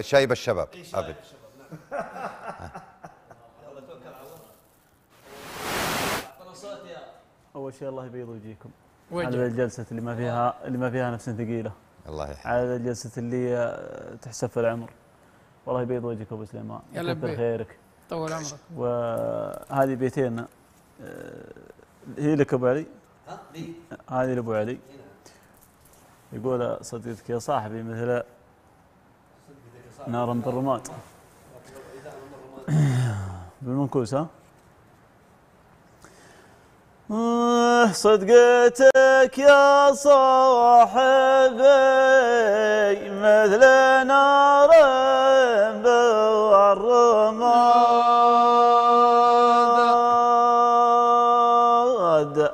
شايب الشباب. أبد. أول شيء الله يبيض وجهكم وجه. على الجلسة اللي ما فيها اللي ما فيها نفس ثقيلة. الله يحييك. على الجلسة اللي آه، تحسب في العمر. والله يبيض وجهك أبو سليمان. يكثر. خيرك طول عمرك. وهذه بيتين آه، هي لك أبو علي؟ هذه لأبو علي. يقول صديقك يا صاحبي مثل نار بالرماد. بالمنكوس ها؟ آه، صدقتك يا صاحبي مثل نار بالرماد.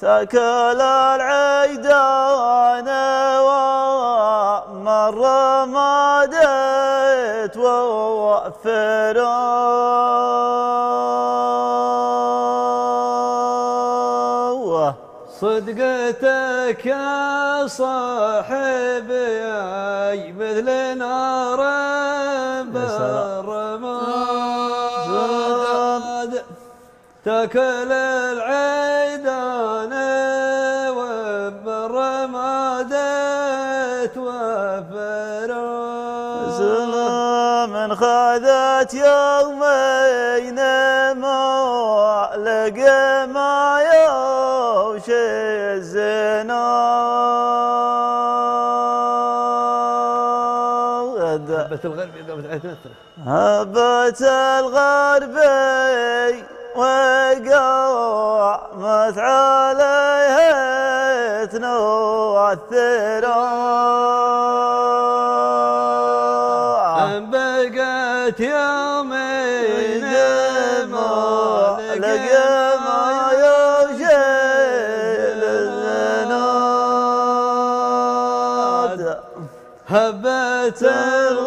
تاكل العيدان ديت ووفر صدقتك يا صاحبي مثل نار بالرماد تاكل العيدان سلام خذت يومين ما لقى ما يوشي الزناد بس الغرب إذا متعتمتر هبت الغربي وقامت عليه تنوثر بقت يومين ما لقى ما يوشيل الزناد. هبت الغرب